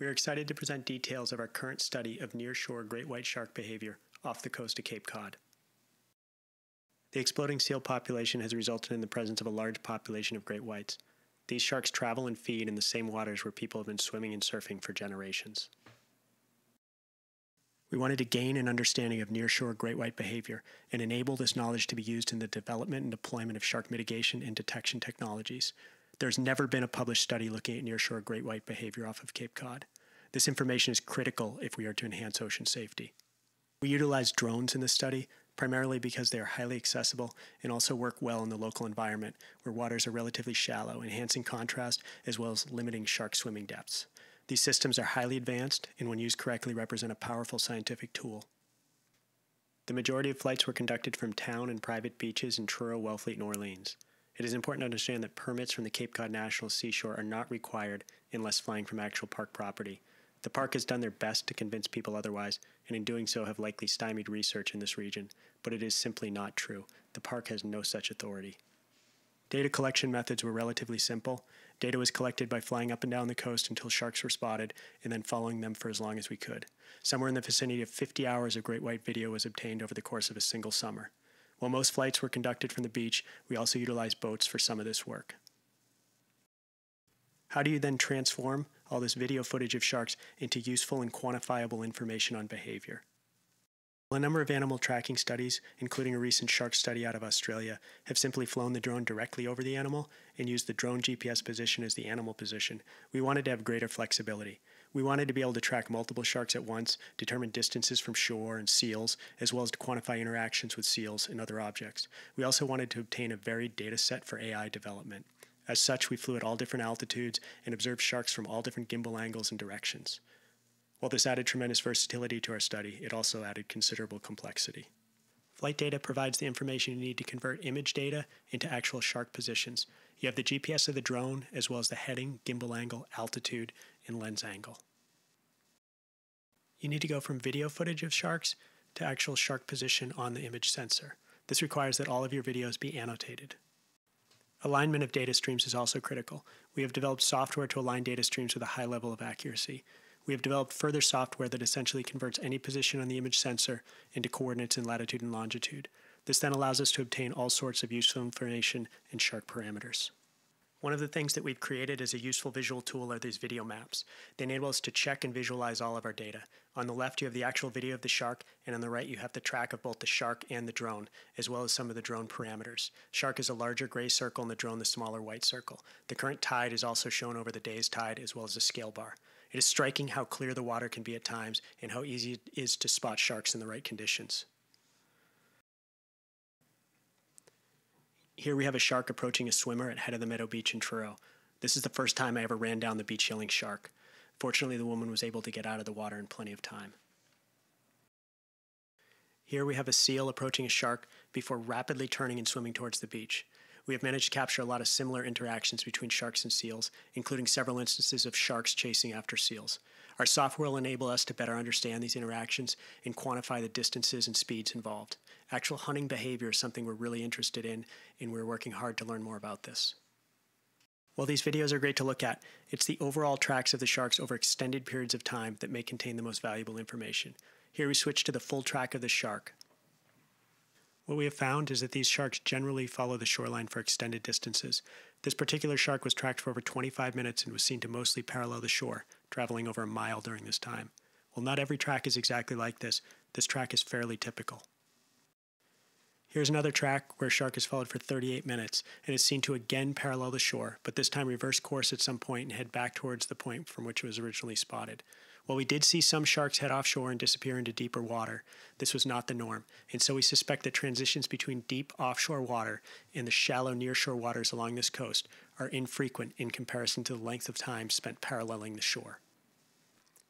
We are excited to present details of our current study of nearshore great white shark behavior off the coast of Cape Cod. The exploding seal population has resulted in the presence of a large population of great whites. These sharks travel and feed in the same waters where people have been swimming and surfing for generations. We wanted to gain an understanding of nearshore great white behavior and enable this knowledge to be used in the development and deployment of shark mitigation and detection technologies. There's never been a published study looking at nearshore great white behavior off of Cape Cod. This information is critical if we are to enhance ocean safety. We utilized drones in this study, primarily because they are highly accessible and also work well in the local environment where waters are relatively shallow, enhancing contrast as well as limiting shark swimming depths. These systems are highly advanced and, when used correctly, represent a powerful scientific tool. The majority of flights were conducted from town and private beaches in Truro, Wellfleet, and Orleans. It is important to understand that permits from the Cape Cod National Seashore are not required unless flying from actual park property. The park has done their best to convince people otherwise, and in doing so have likely stymied research in this region, but it is simply not true. The park has no such authority. Data collection methods were relatively simple. Data was collected by flying up and down the coast until sharks were spotted and then following them for as long as we could. Somewhere in the vicinity of 50 hours of great white video was obtained over the course of a single summer. While most flights were conducted from the beach, we also utilized boats for some of this work. How do you then transform all this video footage of sharks into useful and quantifiable information on behavior? A number of animal tracking studies, including a recent shark study out of Australia, have simply flown the drone directly over the animal and used the drone GPS position as the animal position. We wanted to have greater flexibility. We wanted to be able to track multiple sharks at once, determine distances from shore and seals, as well as to quantify interactions with seals and other objects. We also wanted to obtain a varied data set for AI development. As such, we flew at all different altitudes and observed sharks from all different gimbal angles and directions. While this added tremendous versatility to our study, it also added considerable complexity. Flight data provides the information you need to convert image data into actual shark positions. You have the GPS of the drone, as well as the heading, gimbal angle, altitude, and lens angle. You need to go from video footage of sharks to actual shark position on the image sensor. This requires that all of your videos be annotated. Alignment of data streams is also critical. We have developed software to align data streams with a high level of accuracy. We have developed further software that essentially converts any position on the image sensor into coordinates in latitude and longitude. This then allows us to obtain all sorts of useful information and shark parameters. One of the things that we've created as a useful visual tool are these video maps. They enable us to check and visualize all of our data. On the left, you have the actual video of the shark, and on the right, you have the track of both the shark and the drone, as well as some of the drone parameters. Shark is a larger gray circle, and the drone the smaller white circle. The current tide is also shown over the day's tide, as well as a scale bar. It is striking how clear the water can be at times and how easy it is to spot sharks in the right conditions. Here we have a shark approaching a swimmer at Head of the Meadow Beach in Truro. This is the first time I ever ran down the beach yelling shark. Fortunately, the woman was able to get out of the water in plenty of time. Here we have a seal approaching a shark before rapidly turning and swimming towards the beach we have managed to capture a lot of similar interactions between sharks and seals, including several instances of sharks chasing after seals. Our software will enable us to better understand these interactions and quantify the distances and speeds involved. Actual hunting behavior is something we're really interested in, and we're working hard to learn more about this. While these videos are great to look at, it's the overall tracks of the sharks over extended periods of time that may contain the most valuable information. Here we switch to the full track of the shark. What we have found is that these sharks generally follow the shoreline for extended distances. This particular shark was tracked for over 25 minutes and was seen to mostly parallel the shore, traveling over a mile during this time. While not every track is exactly like this, this track is fairly typical. Here's another track where a shark is followed for 38 minutes and is seen to again parallel the shore, but this time reverse course at some point and head back towards the point from which it was originally spotted. While we did see some sharks head offshore and disappear into deeper water, this was not the norm, and so we suspect that transitions between deep offshore water and the shallow nearshore waters along this coast are infrequent in comparison to the length of time spent paralleling the shore.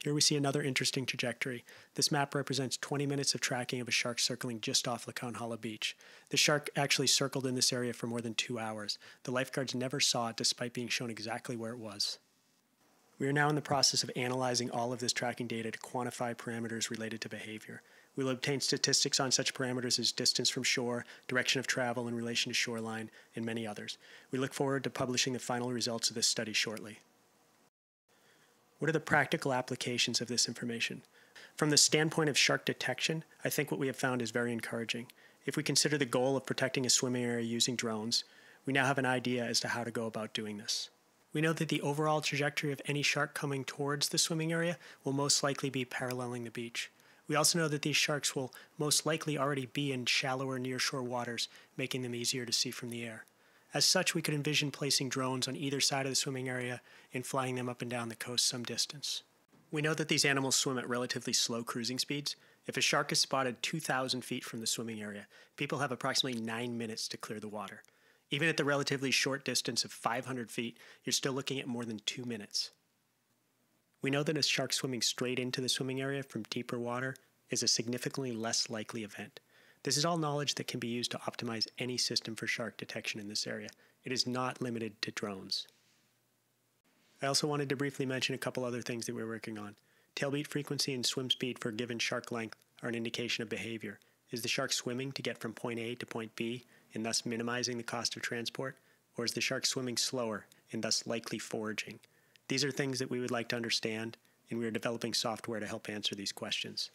Here we see another interesting trajectory. This map represents 20 minutes of tracking of a shark circling just off LeCount Hollow Beach. The shark actually circled in this area for more than two hours. The lifeguards never saw it despite being shown exactly where it was. We are now in the process of analyzing all of this tracking data to quantify parameters related to behavior. We will obtain statistics on such parameters as distance from shore, direction of travel in relation to shoreline, and many others. We look forward to publishing the final results of this study shortly. What are the practical applications of this information? From the standpoint of shark detection, I think what we have found is very encouraging. If we consider the goal of protecting a swimming area using drones, we now have an idea as to how to go about doing this. We know that the overall trajectory of any shark coming towards the swimming area will most likely be paralleling the beach. We also know that these sharks will most likely already be in shallower nearshore waters, making them easier to see from the air. As such, we could envision placing drones on either side of the swimming area and flying them up and down the coast some distance. We know that these animals swim at relatively slow cruising speeds. If a shark is spotted 2,000 feet from the swimming area, people have approximately nine minutes to clear the water. Even at the relatively short distance of 500 feet, you're still looking at more than two minutes. We know that a shark swimming straight into the swimming area from deeper water is a significantly less likely event. This is all knowledge that can be used to optimize any system for shark detection in this area. It is not limited to drones. I also wanted to briefly mention a couple other things that we're working on. Tailbeat frequency and swim speed for a given shark length are an indication of behavior. Is the shark swimming to get from point A to point B and thus minimizing the cost of transport? Or is the shark swimming slower and thus likely foraging? These are things that we would like to understand, and we are developing software to help answer these questions.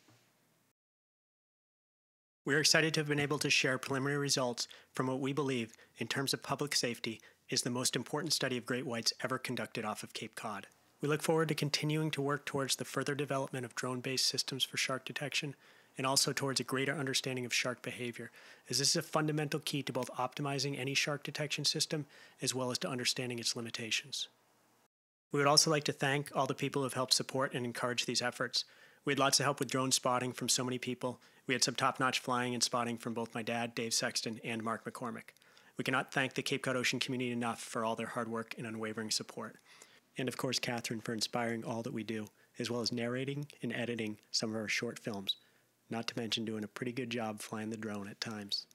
We are excited to have been able to share preliminary results from what we believe, in terms of public safety, is the most important study of great whites ever conducted off of Cape Cod. We look forward to continuing to work towards the further development of drone based systems for shark detection and also towards a greater understanding of shark behavior, as this is a fundamental key to both optimizing any shark detection system as well as to understanding its limitations. We would also like to thank all the people who have helped support and encourage these efforts. We had lots of help with drone spotting from so many people. We had some top notch flying and spotting from both my dad, Dave Sexton, and Mark McCormick. We cannot thank the Cape Cod Ocean community enough for all their hard work and unwavering support. And of course, Catherine for inspiring all that we do, as well as narrating and editing some of our short films, not to mention doing a pretty good job flying the drone at times.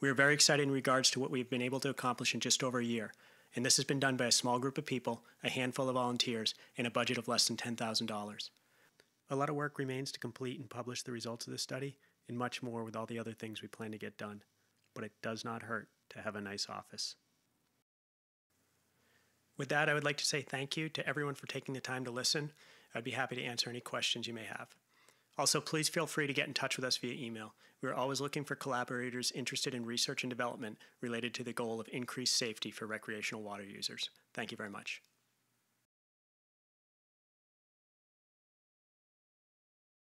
We are very excited in regards to what we've been able to accomplish in just over a year, and this has been done by a small group of people, a handful of volunteers, and a budget of less than $10,000. A lot of work remains to complete and publish the results of this study, and much more with all the other things we plan to get done. But it does not hurt to have a nice office. With that, I would like to say thank you to everyone for taking the time to listen. I'd be happy to answer any questions you may have. Also, please feel free to get in touch with us via email. We are always looking for collaborators interested in research and development related to the goal of increased safety for recreational water users. Thank you very much.